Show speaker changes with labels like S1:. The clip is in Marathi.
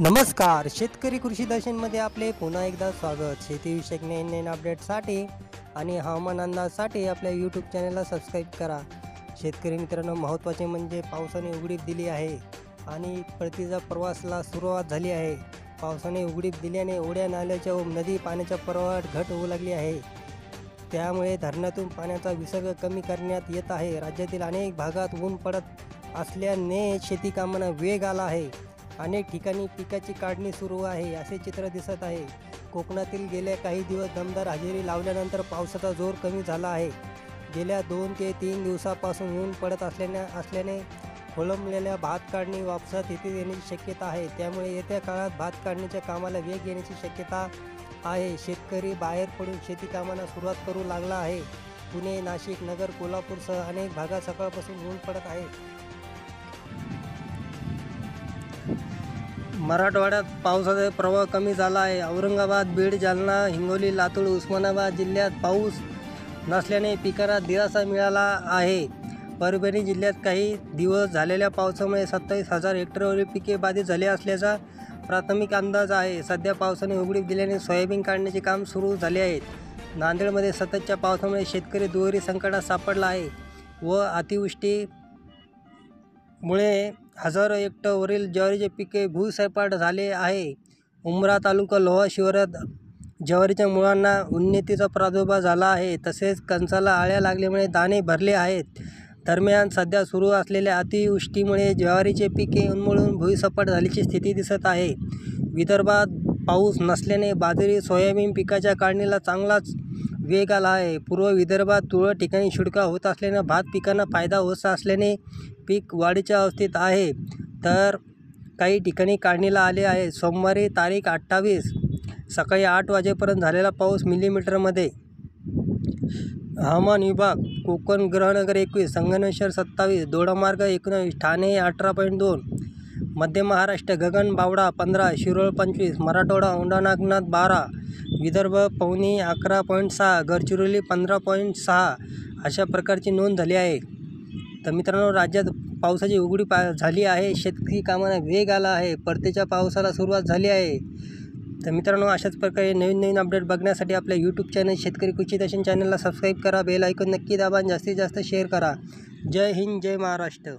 S1: नमस्कार. शेतकरी कृषी दर्शनमध्ये आपले पुन्हा एकदा स्वागत. शेतीविषयक नवीन नवीन अपडेटसाठी आणि हवामान अंदाजसाठी आपल्या यूट्यूब चॅनलला सबस्क्राईब करा. शेतकरी मित्रांनो महत्त्वाचे म्हणजे पावसाने उघडीप दिली आहे आणि परतीचा प्रवासला सुरुवात झाली आहे. पावसाने उघडीप दिल्याने ओढ्या नाल्याच्या व नदी पाण्याच्या प्रवाहात घट होऊ लागली आहे. त्यामुळे धरणातून पाण्याचा विसर्ग कमी करण्यात येत आहे. राज्यातील अनेक भागात ऊन पडत असल्याने शेती कामांना वेग आला आहे. अनेक ठिकाणी पिकाची काढणी सुरू आहे असे चित्र दिसत आहे. कोकणातील गेल्या काही दिवस दमदार हजेरी लावल्यानंतर पावसाचा जोर कमी झाला आहे. गेल्या दोन ते तीन दिवसापासून ऊन पडत असल्याने असल्याने खोळंबलेल्या भात काढणी वापसात येथे येण्याची शक्यता आहे. त्यामुळे येत्या काळात भात काढणीच्या कामाला वेग येण्याची शक्यता आहे. शेतकरी बाहेर पडून शेतीकामांना सुरुवात करू लागला आहे. पुणे नाशिक नगर कोल्हापूरसह अनेक भागात सकाळपासून ऊन पडत आहे. मराठवाड्यात पावसाचा प्रवाह कमी झाला आहे औरंगाबाद बीड जालना हिंगोली लातूर उस्मानाबाद जिल्ह्यात पाऊस नसल्याने पिकांना दिलासा मिळाला आहे. परभणी जिल्ह्यात काही दिवस झालेल्या पावसामुळे सत्तावीस हजार हेक्टरवरील पिके बाधित झाले असल्याचा प्राथमिक अंदाज आहे. सध्या पावसाने उघडीप दिल्याने सोयाबीन काढण्याचे काम सुरू झाले आहेत नांदेडमध्ये सततच्या पावसामुळे शेतकरी दुहेरी संकटात सापडला आहे व अतिवृष्टी मुळे हजारो हेक्टरवरील ज्वारीचे पिके भूसैपाट झाले आहे. उमरा तालुका लोहा शिवारात ज्वारीच्या मुळांना उन्नतीचा प्रादुर्भाव झाला आहे. तसेच कंचाला आळ्या लागल्यामुळे दाणे भरले आहेत. दरम्यान सध्या सुरू असलेल्या अतिवृष्टीमुळे ज्वारीचे पिके उन्मळून भुईसपाट झाल्याची स्थिती दिसत आहे. विदर्भात पाऊस नसल्याने बाजरी सोयाबीन पिकाच्या काढणीला चांगलाच वेग आला आहे. पूर्व विदर्भात तुरळक ठिकाणी शिडका होत असल्यानं भात पिकांना फायदा होत असल्याने पीक वाढीच्या अवस्थेत आहे. तर काही ठिकाणी काढणीला आले आहे. सोमवारी तारीख अठ्ठावीस सकाळी आठ वाजेपर्यंत झालेला पाऊस मिलीमीटरमध्ये. हवामान विभाग कोकण ग्रहनगर एकवीस संगमेश्वर सत्तावीस दोडामार्ग एकोणावीस ठाणे अठरा पॉईंट दोन मध्य महाराष्ट्र गगन बावडा पंधरा शिरोळ पंचवीस मराठवाडा औंढा नागनाथ बारा विदर्भ पवनी अकरा पॉईंट सहा गडचिरोली पंधरा पॉईंट सहा अशा प्रकारची नोंद झाली आहे. तर मित्रांनो राज्यात पावसाची उघडी पा झाली आहे. शेतकरी कामांना वेग आला आहे. परतीच्या पावसाला सुरुवात झाली आहे. तर मित्रांनो अशाच प्रकारे नवीन नवीन अपडेट बघण्यासाठी आपल्या यूट्यूब चॅनल शेतकरी कृषी दर्शन चॅनलला सबस्क्राईब करा. बेल ऐकून नक्की दाबा आणि जास्तीत जास्त शेअर करा. जय हिंद जय महाराष्ट्र.